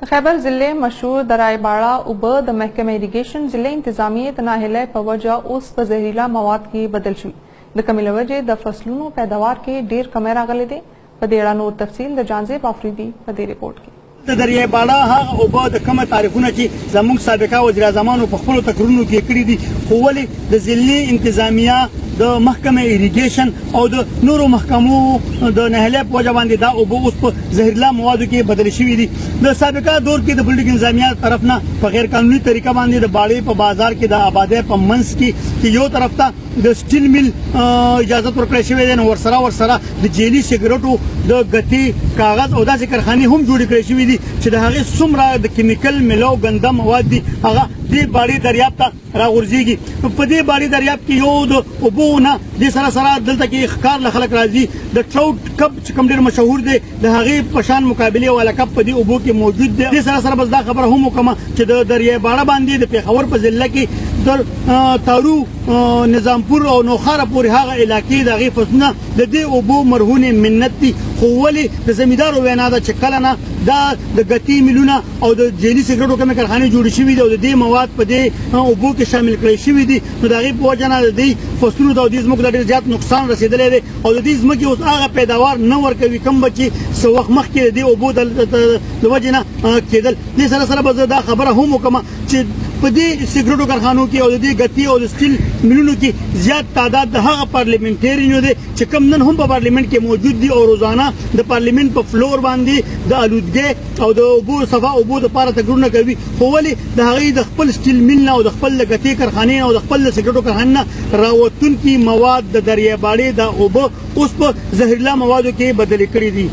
د خیبر ضلع مشهور د رای باړه اوبه د محکمه ایریګیشن ضلع انتظامیې د ناهیلۍ په وجه اوس په زهریلا مواد کې بدل شوي د کمې له وجې د فصلونو پیداوار کې ډیر کمی راغلی دی په دې اړه نور تفصیل د جانزیب افریدي په دې رپورټ کې د دریای بالا هغه اوبه د کومه تاریخونه چې زموږ سابقه وزیراعظمانو په خپلو تقریرونو کې کړي دي خو ولې د ضلعي انتظامیه د محکمه ایریګیشن او د نورو محکمو د نهله په وجه باندې دا اوبه اوس په زهرلا موادو کې بدل شوې دي د سابقه دور کې د پولیټیک انتظامیه طرف نه په غیر قانوني طریقه باندې د باړې په بازار کې د آبادې په منس کې چې یو طرف ته د سټیل میل اجازه ورکړې شوې ده نو ورسره ورسره د جیلی سیګریټو د غتی کاغذ او داسې کارخانه هم جوړې کړې شوې دي چې د هغه څومره د کیمیکل ملو ګنده مواد دي هغه د باړې دریاب ته راغورځيږي په دې باري دریاب کې یو د اوبو نه د سره سره دلته کې ښکار له خلک راځي د ټراوټ کب چې کوم ډیر مشهور دی د هغه په شان مقابله والا کب په دې اوبو کې موجود دی د سره سره بس دا خبره هم وکم چې د دریای باړه باندې د پیښور په ضلع کې د تارو نظامپور او نوخاره پورې هغه علاقې د غي فسنه د دې اوبو مرهونه منت دي خو ولې د زمیدارو وینا ده چې کله نه دا د غتی ملونه او د جیلي سګرټو کومې کارخانې جوړې شوې دي او د دې مواد په دې اوبو کې شامل کړی شوی دي نو د هغې په وجه نه د دې فصلونو ته او دې ځمکو ته ډېر زیات نقصان رسېدلی دی او د دې ځمکې اوس هغه پیداوار نه ورکوي کوم به چې څه وخت مخکې د دې اوبو د وجې نه کېدل دې سره سره به زه دا خبره هم وکړم چې په دې سګرټو کارخانو کې او د دې ګتی او د سټیل ملونو کې زیات تعداد د هغه پارلیمنټریانو دی چې کم نن هم په پارلیمنټ کې موجود دي او روزانه د پارلیمنټ په فلور باندې د الودګۍ او د اوبو صفا اوبو لپاره تګرونه کوي خو ولې د هغې د خپل سټیل مل نه او د خپل لګتې کارخانې او د خپل سګرټو کارخانې نه راوتونکي مواد د دریاباړې د اوبه اوس په زهرلا موادو کې بدل کړي دي